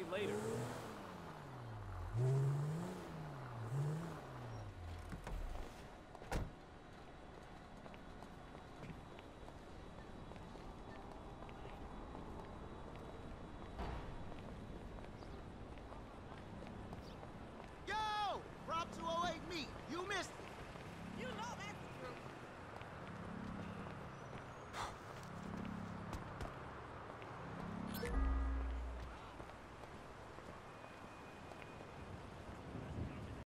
me later.